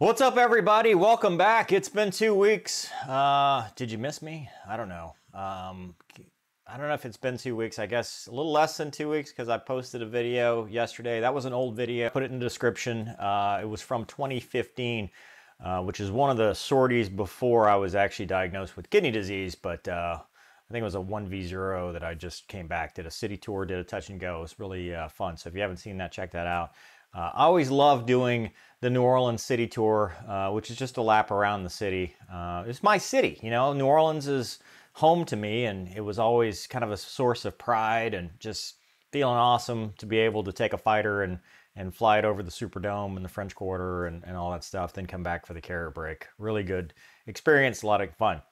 What's up, everybody? Welcome back. It's been two weeks. Uh, did you miss me? I don't know. Um, I don't know if it's been two weeks. I guess a little less than two weeks because I posted a video yesterday. That was an old video. Put it in the description. Uh, it was from 2015, uh, which is one of the sorties before I was actually diagnosed with kidney disease. But uh, I think it was a 1v0 that I just came back, did a city tour, did a touch and go. It was really uh, fun. So if you haven't seen that, check that out. Uh, I always love doing the New Orleans city tour, uh, which is just a lap around the city. Uh, it's my city, you know. New Orleans is home to me, and it was always kind of a source of pride and just feeling awesome to be able to take a fighter and and fly it over the Superdome and the French Quarter and, and all that stuff, then come back for the carrier break. Really good experience, a lot of fun.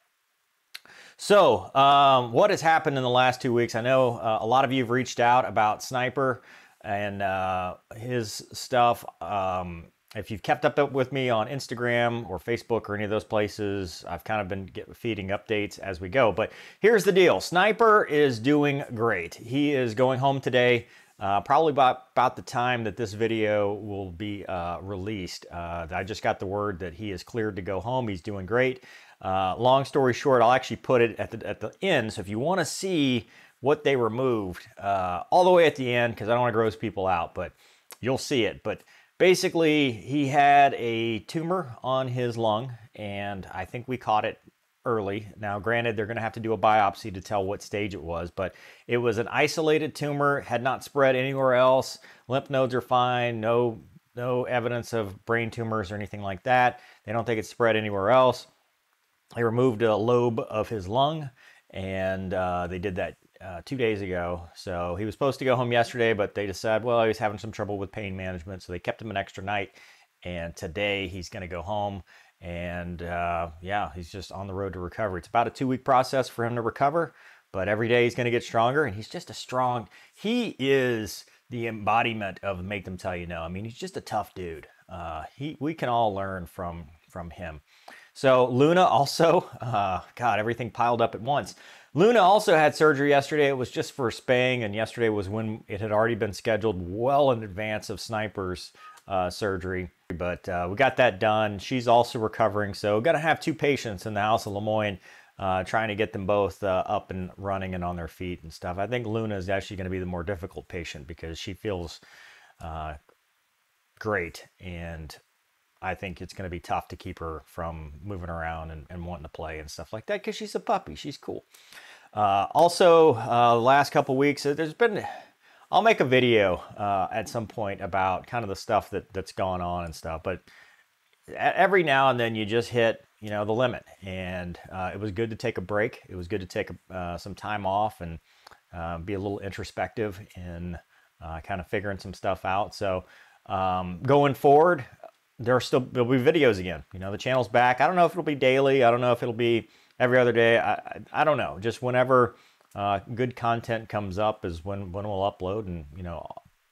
So, um, what has happened in the last two weeks? I know uh, a lot of you have reached out about Sniper and uh, his stuff. Um, if you've kept up with me on Instagram or Facebook or any of those places, I've kind of been feeding updates as we go. But here's the deal Sniper is doing great. He is going home today. Uh, probably about, about the time that this video will be uh, released. Uh, I just got the word that he is cleared to go home. He's doing great. Uh, long story short, I'll actually put it at the, at the end. So if you want to see what they removed uh, all the way at the end, because I don't want to gross people out, but you'll see it. But basically, he had a tumor on his lung, and I think we caught it early. Now, granted, they're going to have to do a biopsy to tell what stage it was, but it was an isolated tumor, had not spread anywhere else. Lymph nodes are fine, no no evidence of brain tumors or anything like that. They don't think it spread anywhere else. They removed a lobe of his lung, and uh, they did that uh, two days ago. So he was supposed to go home yesterday, but they decided, well, he was having some trouble with pain management, so they kept him an extra night. And today he's going to go home, and uh, yeah, he's just on the road to recovery. It's about a two-week process for him to recover, but every day he's going to get stronger, and he's just a strong. He is the embodiment of make them tell you no. I mean, he's just a tough dude. Uh, he we can all learn from from him. So Luna also, uh, God, everything piled up at once. Luna also had surgery yesterday. It was just for spaying, and yesterday was when it had already been scheduled well in advance of Sniper's uh, surgery. But uh, we got that done. She's also recovering, so to have two patients in the house of Lemoine. Uh, trying to get them both uh, up and running and on their feet and stuff. I think Luna is actually going to be the more difficult patient because she feels uh, great and I think it's going to be tough to keep her from moving around and, and wanting to play and stuff like that because she's a puppy. She's cool. Uh, also, uh, the last couple weeks, uh, there's been. I'll make a video uh, at some point about kind of the stuff that that's gone on and stuff. But every now and then, you just hit you know the limit, and uh, it was good to take a break. It was good to take uh, some time off and be a little introspective in kind of figuring some stuff out. So. Um, going forward, there are still there'll be videos again. You know, the channel's back. I don't know if it'll be daily. I don't know if it'll be every other day. I I, I don't know. Just whenever uh, good content comes up is when when we'll upload, and you know,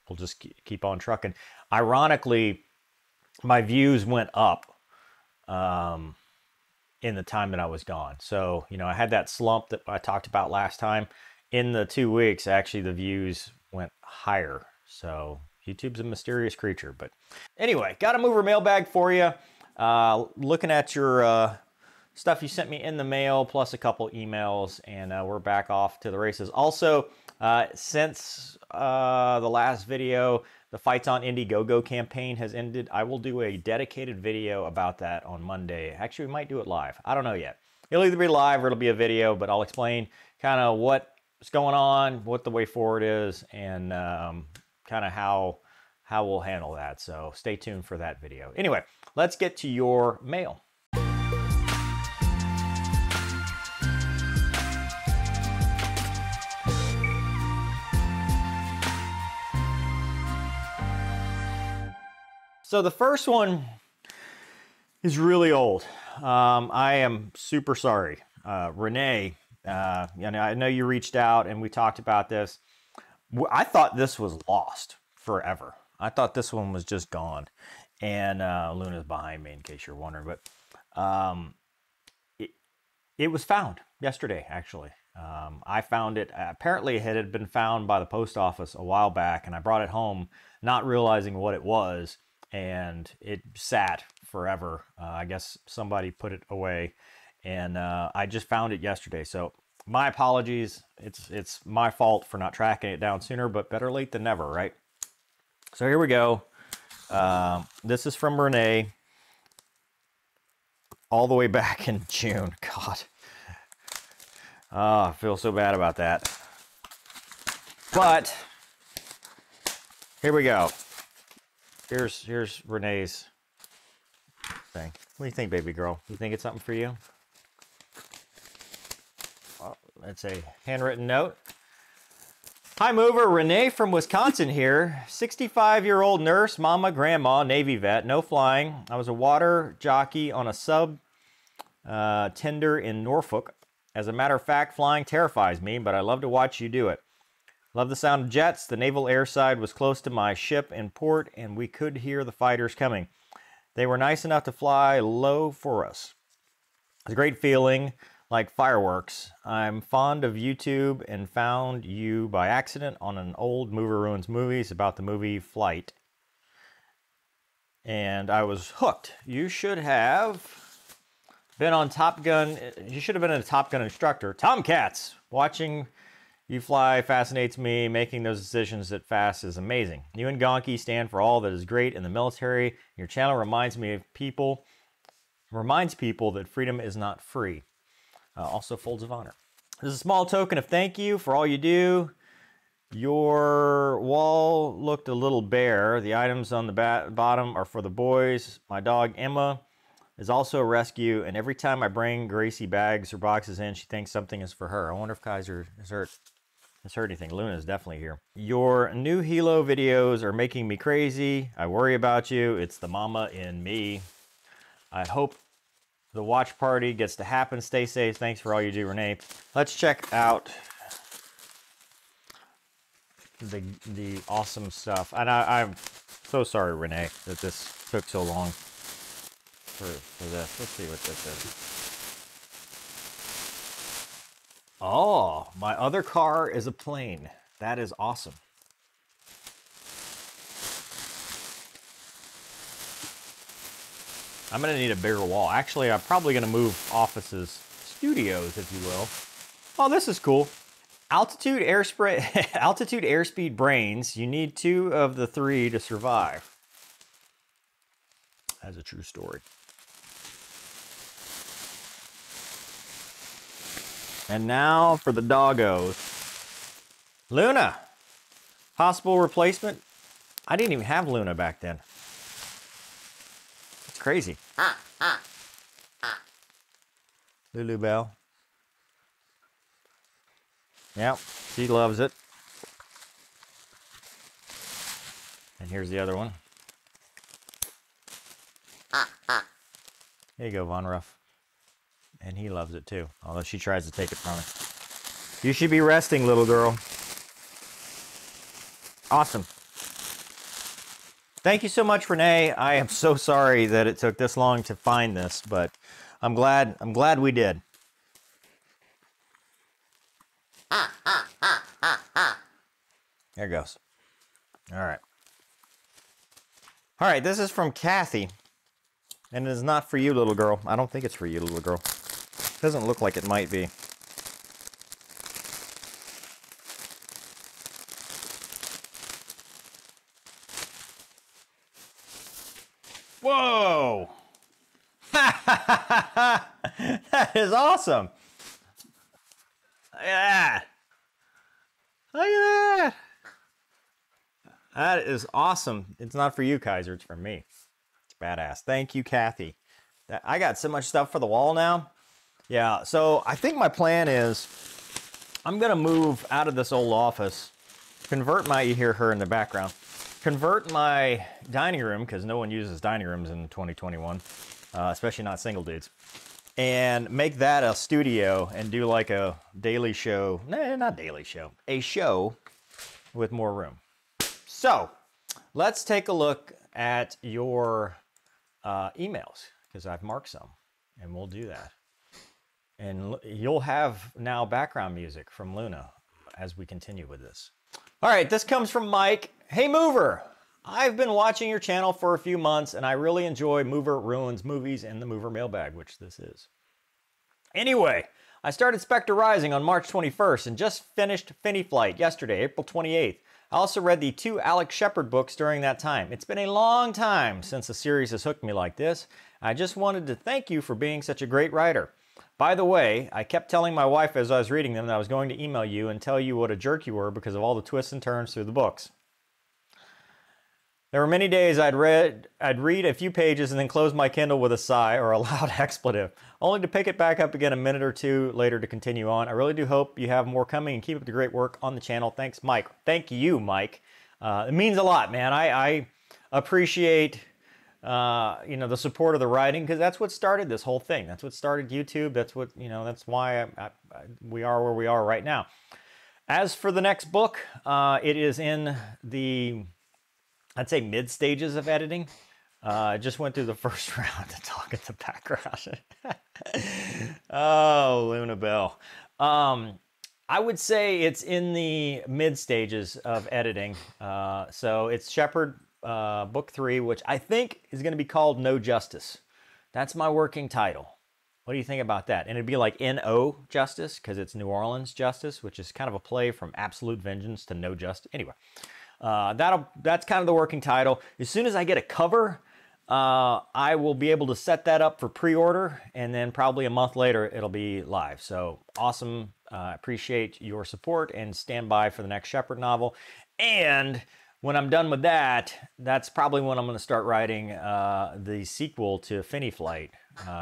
we'll just keep on trucking. Ironically, my views went up um, in the time that I was gone. So you know, I had that slump that I talked about last time. In the two weeks, actually, the views went higher. So YouTube's a mysterious creature. But anyway, got a mover mailbag for you. Uh, looking at your uh, stuff you sent me in the mail, plus a couple emails, and uh, we're back off to the races. Also, uh, since uh, the last video, the Fights on Indiegogo campaign has ended. I will do a dedicated video about that on Monday. Actually, we might do it live. I don't know yet. It'll either be live or it'll be a video, but I'll explain kind of what's going on, what the way forward is, and um, kind of how how we'll handle that. So stay tuned for that video. Anyway, let's get to your mail. So the first one is really old. Um, I am super sorry. Uh, Renee, uh, you know, I know you reached out and we talked about this. I thought this was lost forever. I thought this one was just gone. And uh, Luna's behind me in case you're wondering. But um, it, it was found yesterday, actually. Um, I found it. Apparently, it had been found by the post office a while back, and I brought it home, not realizing what it was. And it sat forever. Uh, I guess somebody put it away, and uh, I just found it yesterday. So my apologies. It's it's my fault for not tracking it down sooner, but better late than never, right? So here we go. Uh, this is from Renee, all the way back in June. God, oh, I feel so bad about that. But here we go. Here's here's Renee's thing. What do you think, baby girl? You think it's something for you? Oh, it's a handwritten note. Hi, mover. Renee from Wisconsin here. 65 year old nurse, mama, grandma, Navy vet, no flying. I was a water jockey on a sub uh, tender in Norfolk. As a matter of fact, flying terrifies me, but I love to watch you do it. Love the sound of jets. The naval air side was close to my ship in port, and we could hear the fighters coming. They were nice enough to fly low for us. It's a great feeling, like fireworks. I'm fond of YouTube and found you by accident on an old Mover Ruins movies about the movie Flight. And I was hooked. You should have been on Top Gun. You should have been a Top Gun instructor. Tomcats watching you fly fascinates me. Making those decisions at fast is amazing. You and Gonky stand for all that is great in the military. Your channel reminds me of people, reminds people that freedom is not free. Uh, also, folds of honor. This is a small token of thank you for all you do. Your wall looked a little bare. The items on the bottom are for the boys. My dog Emma is also a rescue, and every time I bring Gracie bags or boxes in, she thinks something is for her. I wonder if Kaiser is hurt has heard anything. Luna is definitely here. Your new Hilo videos are making me crazy. I worry about you. It's the mama in me. I hope the watch party gets to happen. Stay safe. Thanks for all you do, Renee. Let's check out the the awesome stuff. And I, I'm so sorry, Renee, that this took so long for, for this. Let's see what this is. Oh, my other car is a plane. That is awesome. I'm going to need a bigger wall. Actually, I'm probably going to move offices, studios, if you will. Oh, this is cool. Altitude airspray, altitude airspeed brains. You need two of the three to survive. That's a true story. And now for the doggos. Luna. Possible replacement. I didn't even have Luna back then. It's crazy. Lulu Bell. Yep, she loves it. And here's the other one. Here you go, Von Ruff. And he loves it too, although she tries to take it from him. You should be resting, little girl. Awesome. Thank you so much, Renee. I am so sorry that it took this long to find this, but I'm glad I'm glad we did. There goes. All right. All right, this is from Kathy. And it is not for you, little girl. I don't think it's for you, little girl. Doesn't look like it might be. Whoa! that is awesome. Look at that. Look at that. That is awesome. It's not for you, Kaiser. It's for me. It's badass. Thank you, Kathy. I got so much stuff for the wall now. Yeah, so I think my plan is I'm gonna move out of this old office, convert my, you hear her in the background, convert my dining room, because no one uses dining rooms in 2021, uh, especially not single dudes, and make that a studio and do like a daily show, nah, not daily show, a show with more room. So let's take a look at your uh, emails, because I've marked some, and we'll do that. And you'll have now background music from Luna as we continue with this. All right, this comes from Mike. Hey, mover. I've been watching your channel for a few months and I really enjoy Mover Ruins movies and the Mover mailbag, which this is. Anyway, I started Spectre Rising on March 21st and just finished Fini Flight yesterday, April 28th. I also read the two Alex Shepard books during that time. It's been a long time since a series has hooked me like this. I just wanted to thank you for being such a great writer. By the way, I kept telling my wife as I was reading them that I was going to email you and tell you what a jerk you were because of all the twists and turns through the books. There were many days I'd read I'd read a few pages and then close my Kindle with a sigh or a loud expletive, only to pick it back up again a minute or two later to continue on. I really do hope you have more coming and keep up the great work on the channel. Thanks, Mike. Thank you, Mike. Uh, it means a lot, man. I, I appreciate uh, you know the support of the writing because that's what started this whole thing. That's what started YouTube. That's what you know. That's why I, I, we are where we are right now. As for the next book, uh, it is in the I'd say mid stages of editing. Uh, I just went through the first round to talk at the background. oh, Luna Bell. Um, I would say it's in the mid stages of editing. Uh, so it's Shepard uh, book three, which I think is going to be called No Justice. That's my working title. What do you think about that? And it'd be like N.O. Justice because it's New Orleans Justice, which is kind of a play from Absolute Vengeance to No Justice. Anyway, uh, that'll that's kind of the working title. As soon as I get a cover, uh, I will be able to set that up for pre-order, and then probably a month later it'll be live. So awesome! Uh, appreciate your support and stand by for the next Shepard novel. And when I'm done with that, that's probably when I'm going to start writing uh, the sequel to Fini Flight,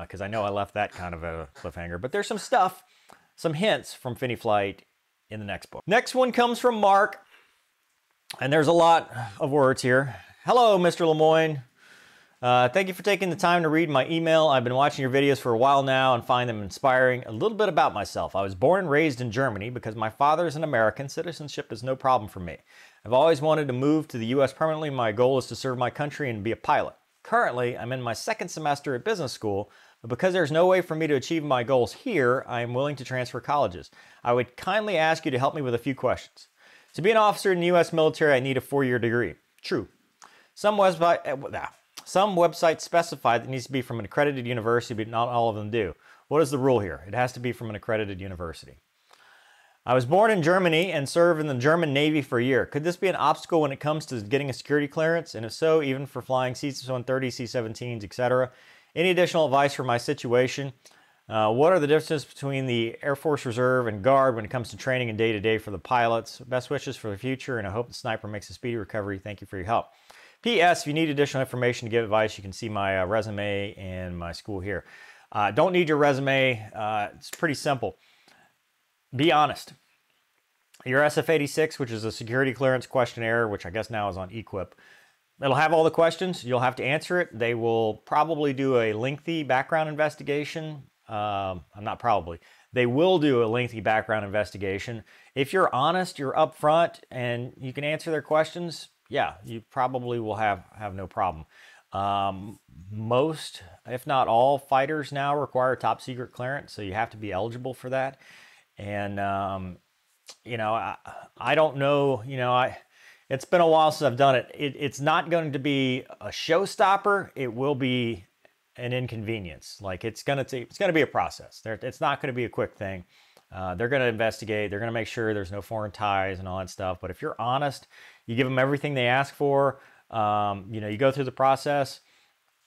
because uh, I know I left that kind of a cliffhanger. But there's some stuff, some hints from Fini Flight in the next book. Next one comes from Mark, and there's a lot of words here. Hello, Mr. Lemoine. Uh, thank you for taking the time to read my email. I've been watching your videos for a while now and find them inspiring. A little bit about myself. I was born and raised in Germany because my father is an American. Citizenship is no problem for me. I've always wanted to move to the U.S. permanently. My goal is to serve my country and be a pilot. Currently, I'm in my second semester at business school, but because there's no way for me to achieve my goals here, I am willing to transfer colleges. I would kindly ask you to help me with a few questions. To be an officer in the U.S. military, I need a four-year degree. True. Some eh, some websites specify that it needs to be from an accredited university, but not all of them do. What is the rule here? It has to be from an accredited university. I was born in Germany and served in the German Navy for a year. Could this be an obstacle when it comes to getting a security clearance? And if so, even for flying C-130, C-17s, etc. Any additional advice for my situation? Uh, what are the differences between the Air Force Reserve and Guard when it comes to training and day-to-day -day for the pilots? Best wishes for the future, and I hope the sniper makes a speedy recovery. Thank you for your help. P.S. If you need additional information to give advice, you can see my uh, resume and my school here. Uh, don't need your resume. Uh, it's pretty simple. Be honest. Your SF-86, which is a security clearance questionnaire, which I guess now is on e-QIP, it'll have all the questions. You'll have to answer it. They will probably do a lengthy background investigation. Um, I'm not probably. They will do a lengthy background investigation. If you're honest, you're upfront, and you can answer their questions, yeah, you probably will have, have no problem. Um, most, if not all, fighters now require top secret clearance, so you have to be eligible for that. And, um, you know, I, I don't know, you know, I, it's been a while since I've done it. it. It's not going to be a showstopper. It will be an inconvenience. Like it's going to take, it's to be a process. There, it's not going to be a quick thing. Uh, they're going to investigate. They're going to make sure there's no foreign ties and all that stuff. But if you're honest, you give them everything they ask for. Um, you know, you go through the process.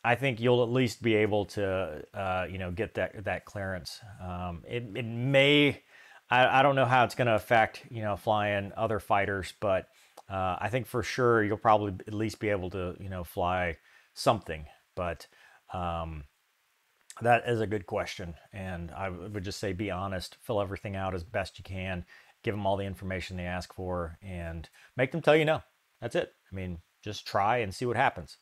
I think you'll at least be able to, uh, you know, get that that clearance. Um, it, it may, I, I don't know how it's going to affect, you know, flying other fighters, but uh, I think for sure you'll probably at least be able to, you know, fly something. But um, that is a good question. And I would just say be honest, fill everything out as best you can, give them all the information they ask for, and make them tell you no. That's it. I mean, just try and see what happens.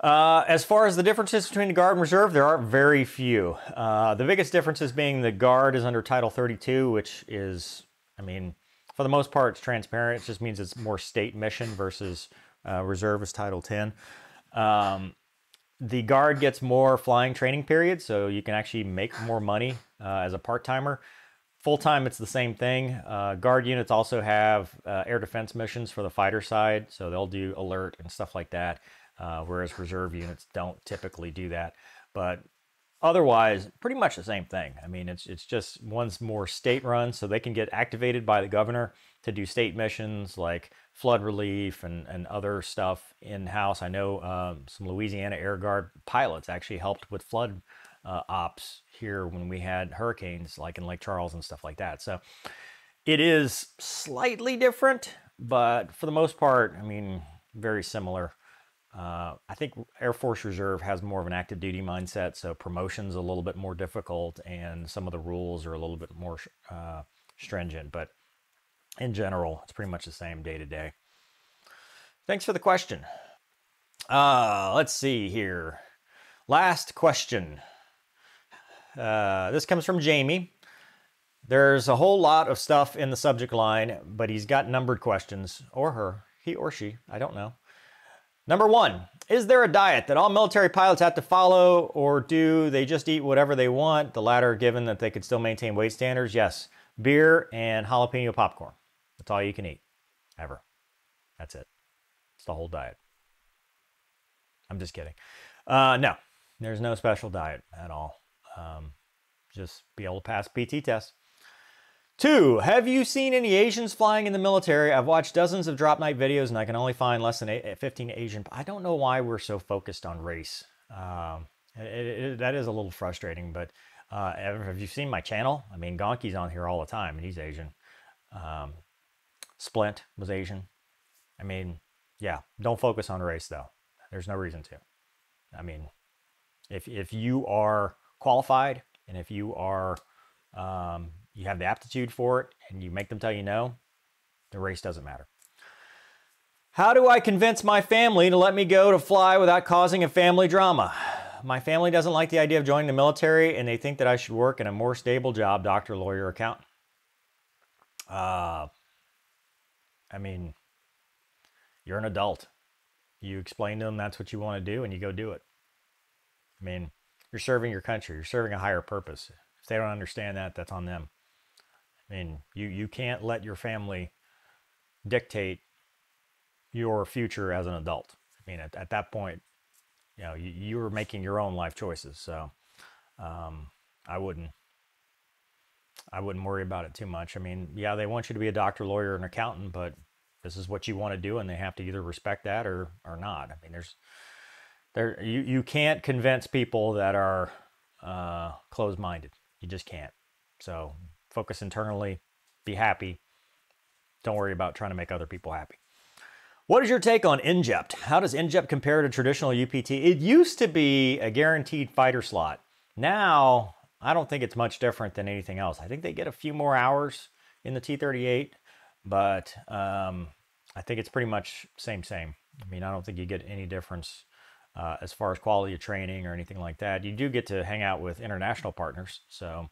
Uh, as far as the differences between the Guard and Reserve, there are very few. Uh, the biggest differences being the Guard is under Title 32, which is, I mean, for the most part, it's transparent. It just means it's more state mission versus uh, Reserve is Title 10. Um, the guard gets more flying training periods, so you can actually make more money uh, as a part timer. Full time, it's the same thing. Uh, guard units also have uh, air defense missions for the fighter side, so they'll do alert and stuff like that, uh, whereas reserve units don't typically do that. But otherwise, pretty much the same thing. I mean, it's it's just one's more state run, so they can get activated by the governor to do state missions like flood relief and, and other stuff in house. I know um, some Louisiana Air Guard pilots actually helped with flood uh, ops here when we had hurricanes like in Lake Charles and stuff like that. So it is slightly different, but for the most part, I mean, very similar. Uh, I think Air Force Reserve has more of an active duty mindset, so promotion's a little bit more difficult, and some of the rules are a little bit more uh, stringent. But in general, it's pretty much the same day to day. Thanks for the question. Uh, let's see here. Last question. Uh, this comes from Jamie. There's a whole lot of stuff in the subject line, but he's got numbered questions, or her, he or she, I don't know. Number one, is there a diet that all military pilots have to follow, or do they just eat whatever they want? The latter, given that they could still maintain weight standards? Yes, beer and jalapeno popcorn. That's all you can eat, ever. That's it. It's the whole diet. I'm just kidding. Uh, no, there's no special diet at all. Um, just be able to pass PT test. Two, have you seen any Asians flying in the military? I've watched dozens of drop night videos and I can only find less than 15 Asian. I don't know why we're so focused on race. Um, it, it, that is a little frustrating, but uh, have you seen my channel? I mean, Gonki's on here all the time and he's Asian. Um, Splint was Asian. I mean, yeah, don't focus on race though. There's no reason to. I mean, if, if you are qualified and if you are um, you have the aptitude for it and you make them tell you no, the race doesn't matter. How do I convince my family to let me go to fly without causing a family drama? My family doesn't like the idea of joining the military and they think that I should work in a more stable job, doctor, lawyer, accountant. Uh, I mean, you're an adult. You explain to them that's what you want to do and you go do it. I mean, you're serving your country. You're serving a higher purpose. If they don't understand that, that's on them. I mean, you, you can't let your family dictate your future as an adult. I mean, at, at that point, you know, you, you are making your own life choices. So um, I wouldn't, I wouldn't worry about it too much. I mean, yeah, they want you to be a doctor, lawyer, and accountant, but this is what you want to do, and they have to either respect that or or not. I mean, there's there you, you can't convince people that are uh, closed-minded you just can't so focus internally be happy. Don't worry about trying to make other people happy. What is your take on ENJJPT? How does ENJJPT compare to traditional upt it used to be a guaranteed fighter slot. Now i don't think it's much different than anything else. I think they get a few more hours in the t38 but um, i think it's pretty much same same. I mean i don't think you get any difference uh, as far as quality of training or anything like that. You do get to hang out with international partners, so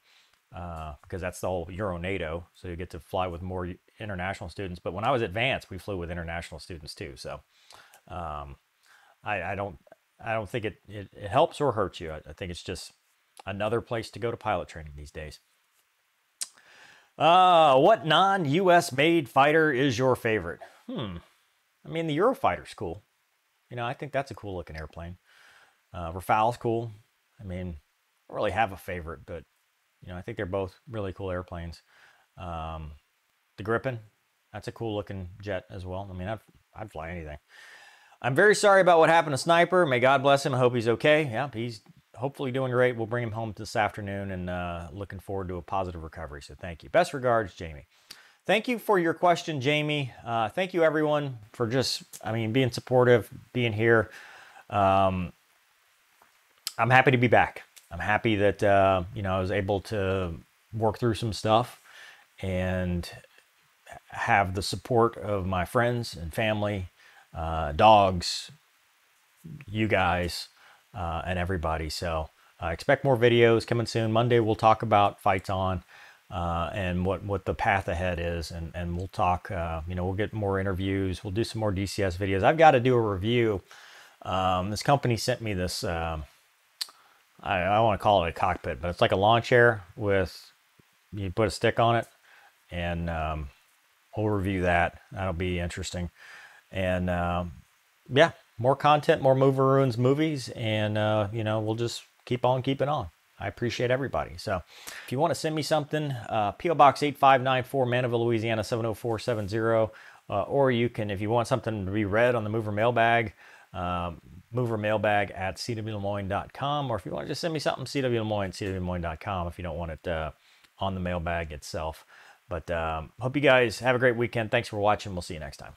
uh, because that's the whole Euro NATO, so you get to fly with more international students. But when I was advanced, we flew with international students too. So um, I, I, don't I don't think it, it, it helps or hurts you. I, I, think it's just another place to go to pilot training these days. Uh, what non-U.S. made fighter is your favorite? Hmm. I mean, the Eurofighter's cool. You know, I think that's a cool looking airplane. Uh, Rafale's cool. I mean, I don't really have a favorite, but you know, I think they're both really cool airplanes. Um, the Gripen, that's a cool looking jet as well. I mean, I'd, I'd fly anything. I'm very sorry about what happened to Sniper. May God bless him. I hope he's okay. Yeah, he's hopefully doing great. We'll bring him home this afternoon and uh, looking forward to a positive recovery. So thank you. Best regards, Jamie. Thank you for your question, Jamie. Uh, thank you, everyone, for just, I mean, being supportive, being here. Um, I'm happy to be back. I'm happy that, uh, you know, I was able to work through some stuff and have the support of my friends and family, uh, dogs, you guys, uh, and everybody. So uh, expect more videos coming soon. Monday, we'll talk about fights on uh, and what, what the path ahead is. And, and we'll talk, uh, you know, we'll get more interviews. We'll do some more DCS videos. I've got to do a review. Um, this company sent me this, um, I, I want to call it a cockpit, but it's like a lawn chair with you put a stick on it, and um, review that. That'll be interesting. And um, yeah, more content, more Mover Ruins movies, and uh, you know we'll just keep on keeping on. I appreciate everybody. So if you want to send me something, uh, P.O. Box 8594, Mandeville, Louisiana 70470. Uh, or you can, if you want something to be read on the Mover mailbag, um, mover mailbag at cwlemoine.com. Or if you want to just send me something, cwlemoine, cwlemoine.com if you don't want it uh, on the mailbag itself. But um, hope you guys have a great weekend. Thanks for watching. We'll see you next time.